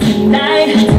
tonight.